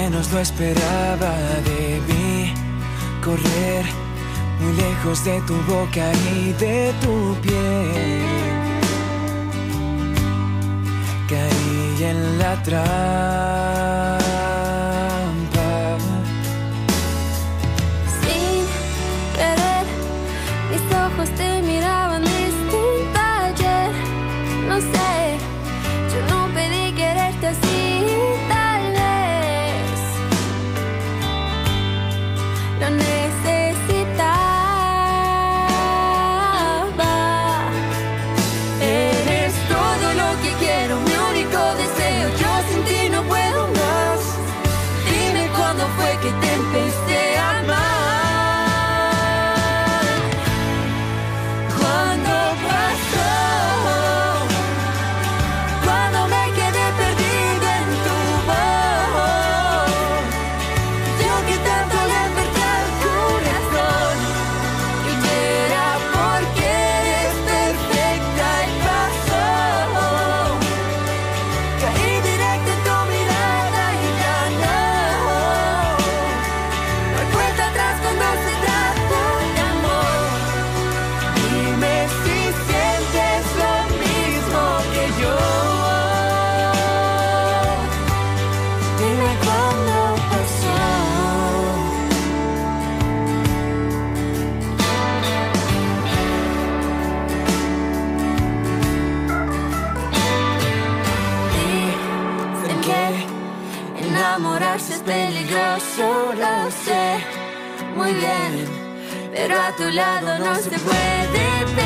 menos lo esperaba de mí. Correr muy lejos de tu boca y de tu piel. Caí en la trampa. Sin querer, mis ojos te miran. enamorarse es peligroso, lo sé muy bien, pero a tu lado no se puede.